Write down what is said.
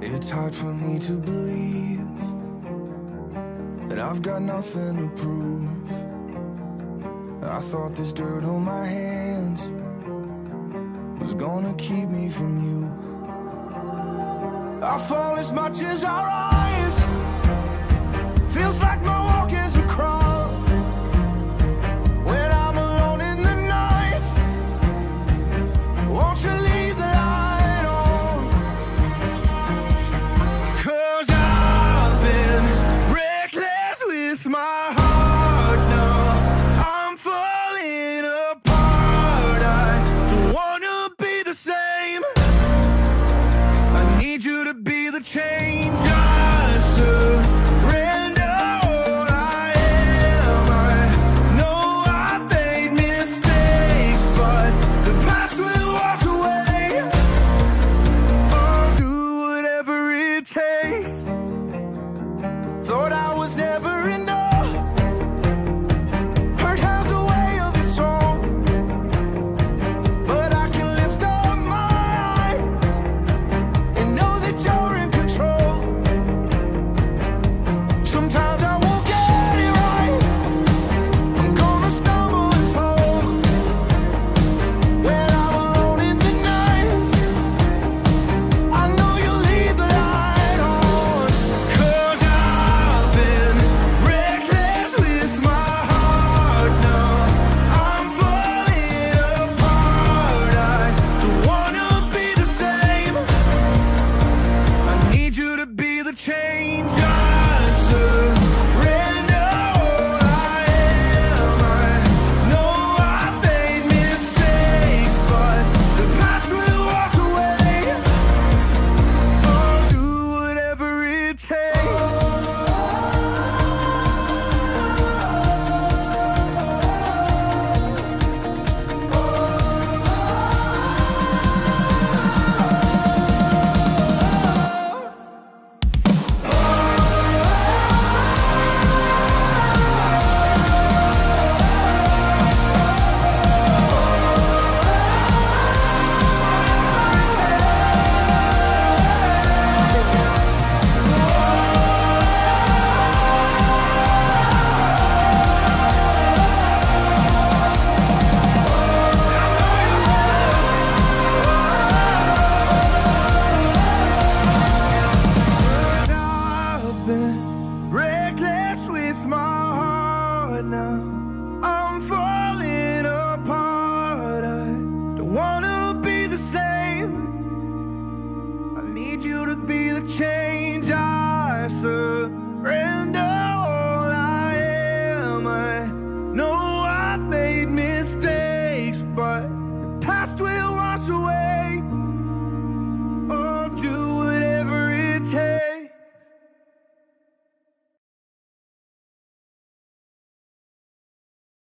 It's hard for me to believe that I've got nothing to prove. I thought this dirt on my hands was gonna keep me from you. I fall as much as I rise. say